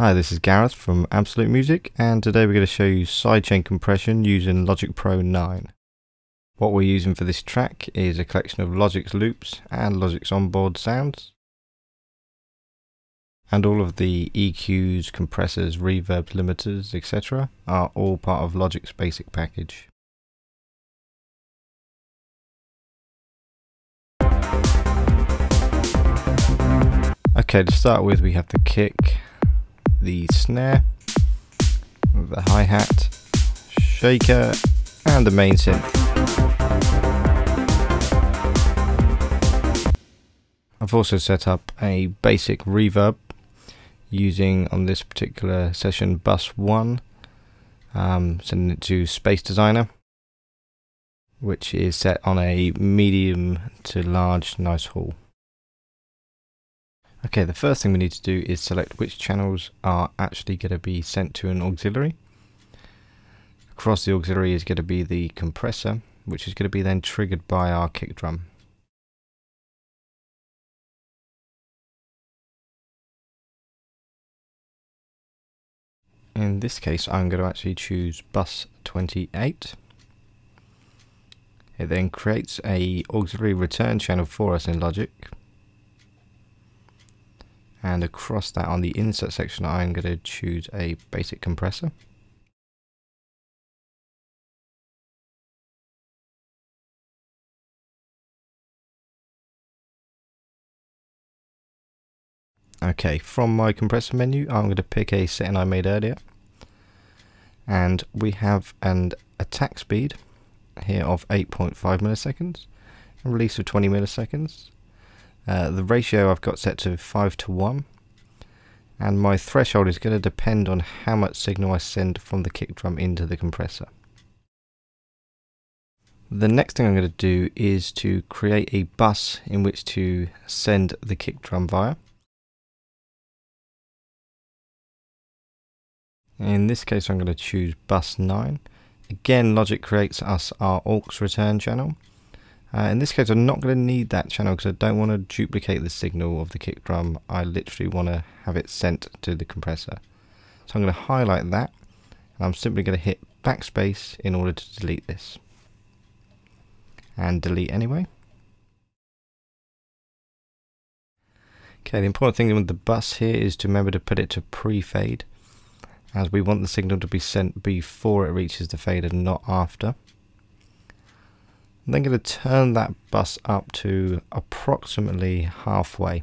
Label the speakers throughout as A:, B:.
A: Hi, this is Gareth from Absolute Music and today we're going to show you sidechain compression using Logic Pro 9. What we're using for this track is a collection of Logic's loops and Logic's onboard sounds. And all of the EQs, compressors, reverbs, limiters, etc. are all part of Logic's basic package. Okay, to start with we have the kick, the snare, the hi-hat, shaker and the main synth. I've also set up a basic reverb using on this particular session bus 1 um, sending it to Space Designer which is set on a medium to large nice hall. Okay, the first thing we need to do is select which channels are actually going to be sent to an auxiliary. Across the auxiliary is going to be the compressor, which is going to be then triggered by our kick drum. In this case, I'm going to actually choose bus 28. It then creates a auxiliary return channel for us in Logic and across that on the insert section I'm going to choose a basic compressor. Okay, from my compressor menu I'm going to pick a setting I made earlier. And we have an attack speed here of 8.5 milliseconds and release of 20 milliseconds uh, the ratio I've got set to 5 to 1 and my threshold is going to depend on how much signal I send from the kick drum into the compressor. The next thing I'm going to do is to create a bus in which to send the kick drum via. In this case I'm going to choose bus 9. Again Logic creates us our aux return channel uh, in this case I'm not going to need that channel because I don't want to duplicate the signal of the kick drum. I literally want to have it sent to the compressor. So I'm going to highlight that and I'm simply going to hit backspace in order to delete this. And delete anyway. Okay, the important thing with the bus here is to remember to put it to pre-fade as we want the signal to be sent before it reaches the fader, and not after. I'm then going to turn that bus up to approximately halfway.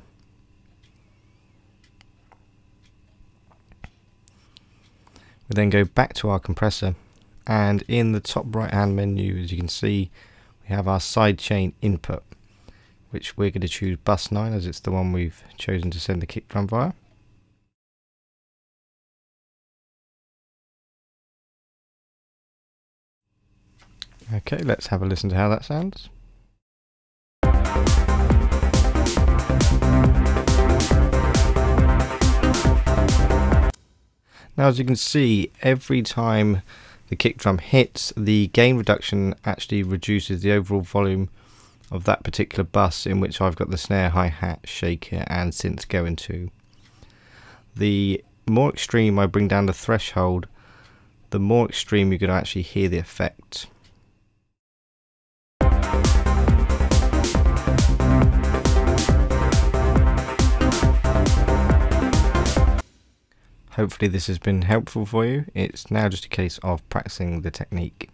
A: We then go back to our compressor and in the top right hand menu as you can see we have our sidechain input which we're going to choose bus 9 as it's the one we've chosen to send the kick drum via. Okay, let's have a listen to how that sounds. Now as you can see, every time the kick drum hits, the gain reduction actually reduces the overall volume of that particular bus in which I've got the snare, hi-hat, shaker and synth going to. The more extreme I bring down the threshold, the more extreme you can actually hear the effect. Hopefully this has been helpful for you. It's now just a case of practicing the technique.